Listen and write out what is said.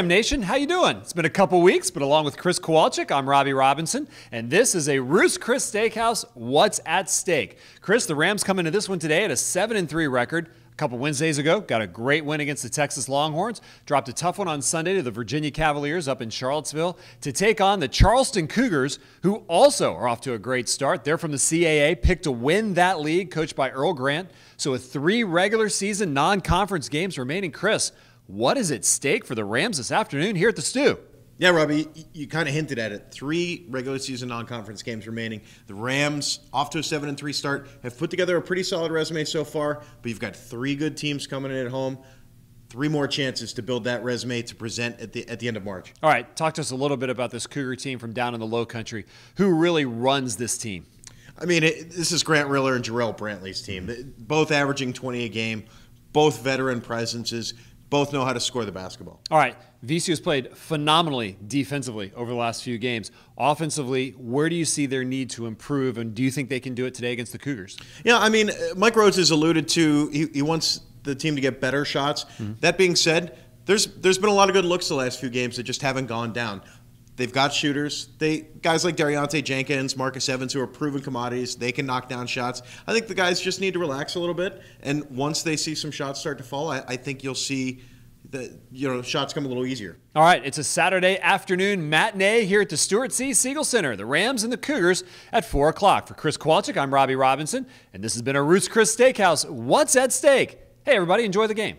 Ram Nation, how you doing? It's been a couple weeks, but along with Chris Kowalczyk, I'm Robbie Robinson, and this is a Ruth's Chris Steakhouse What's at Stake. Chris, the Rams come into this one today at a 7 and 3 record. A couple Wednesdays ago, got a great win against the Texas Longhorns, dropped a tough one on Sunday to the Virginia Cavaliers up in Charlottesville to take on the Charleston Cougars, who also are off to a great start. They're from the CAA, picked to win that league, coached by Earl Grant. So, with three regular season non conference games remaining, Chris, what is at stake for the Rams this afternoon here at the Stew? Yeah, Robbie, you, you kind of hinted at it. Three regular season non-conference games remaining. The Rams, off to a seven and three start, have put together a pretty solid resume so far. But you've got three good teams coming in at home. Three more chances to build that resume to present at the at the end of March. All right, talk to us a little bit about this Cougar team from down in the Low Country. Who really runs this team? I mean, it, this is Grant Riller and Jarrell Brantley's team. Both averaging 20 a game, both veteran presences both know how to score the basketball. All right. VCU has played phenomenally defensively over the last few games. Offensively, where do you see their need to improve, and do you think they can do it today against the Cougars? Yeah, I mean, Mike Rhoades has alluded to he, he wants the team to get better shots. Mm-hmm. That being said, there's there's been a lot of good looks the last few games that just haven't gone down. They've got shooters. They guys like De'Riante Jenkins, Marcus Evans, who are proven commodities. They can knock down shots. I think the guys just need to relax a little bit. And once they see some shots start to fall, I, I think you'll see the you know shots come a little easier. All right, it's a Saturday afternoon matinee here at the Stuart C. Siegel Center. The Rams and the Cougars at four o'clock. For Chris Kowalczyk, I'm Robbie Robinson, and this has been a Ruth's Chris Steakhouse. What's at stake? Hey, everybody, enjoy the game.